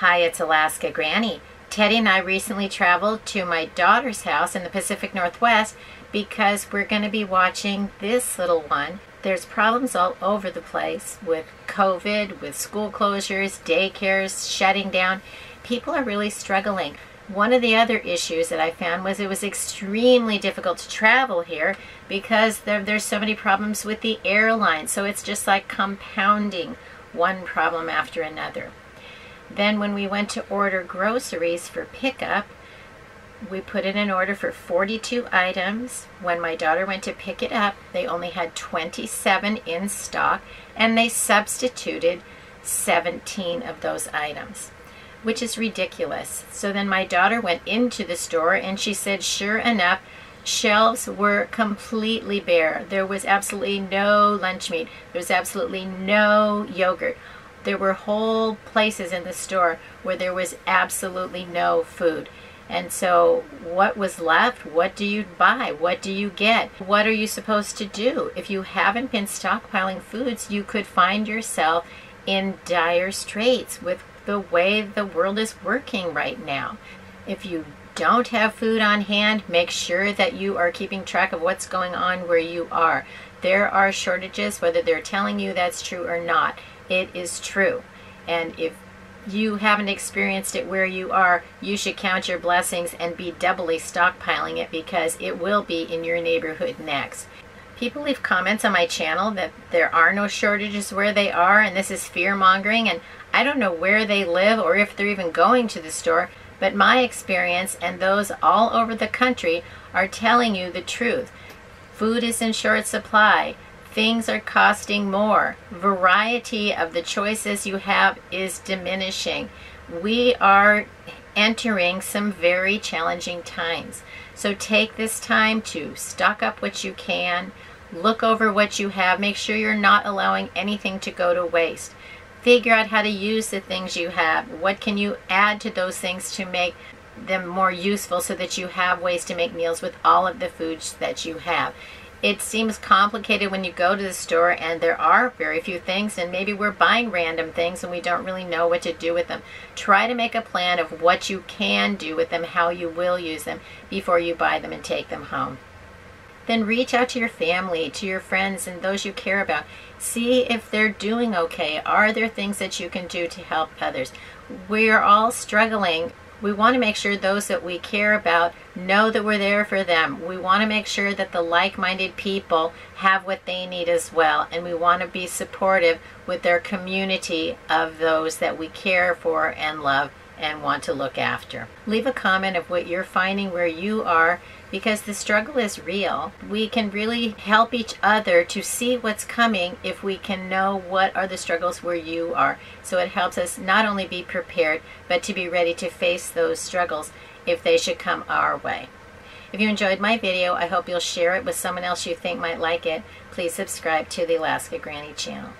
Hi, it's Alaska Granny. Teddy and I recently traveled to my daughter's house in the Pacific Northwest because we're going to be watching this little one. There's problems all over the place with COVID, with school closures, daycares shutting down. People are really struggling. One of the other issues that I found was it was extremely difficult to travel here because there, there's so many problems with the airline. So it's just like compounding one problem after another. Then when we went to order groceries for pickup, we put in an order for 42 items. When my daughter went to pick it up, they only had 27 in stock and they substituted 17 of those items, which is ridiculous. So then my daughter went into the store and she said, sure enough, shelves were completely bare. There was absolutely no lunch meat. There was absolutely no yogurt there were whole places in the store where there was absolutely no food. And so, what was left? What do you buy? What do you get? What are you supposed to do? If you haven't been stockpiling foods, you could find yourself in dire straits with the way the world is working right now. If you don't have food on hand, make sure that you are keeping track of what's going on where you are. There are shortages, whether they're telling you that's true or not it is true. And if you haven't experienced it where you are, you should count your blessings and be doubly stockpiling it because it will be in your neighborhood next. People leave comments on my channel that there are no shortages where they are and this is fear mongering and I don't know where they live or if they're even going to the store, but my experience and those all over the country are telling you the truth. Food is in short supply. Things are costing more. Variety of the choices you have is diminishing. We are entering some very challenging times. So take this time to stock up what you can, look over what you have, make sure you're not allowing anything to go to waste. Figure out how to use the things you have. What can you add to those things to make them more useful so that you have ways to make meals with all of the foods that you have it seems complicated when you go to the store and there are very few things and maybe we're buying random things and we don't really know what to do with them. Try to make a plan of what you can do with them, how you will use them before you buy them and take them home. Then reach out to your family, to your friends and those you care about. See if they're doing okay. Are there things that you can do to help others? We're all struggling we want to make sure those that we care about know that we're there for them. We want to make sure that the like-minded people have what they need as well. And we want to be supportive with their community of those that we care for and love and want to look after. Leave a comment of what you're finding where you are because the struggle is real. We can really help each other to see what's coming if we can know what are the struggles where you are. So it helps us not only be prepared, but to be ready to face those struggles if they should come our way. If you enjoyed my video, I hope you'll share it with someone else you think might like it. Please subscribe to the Alaska Granny channel.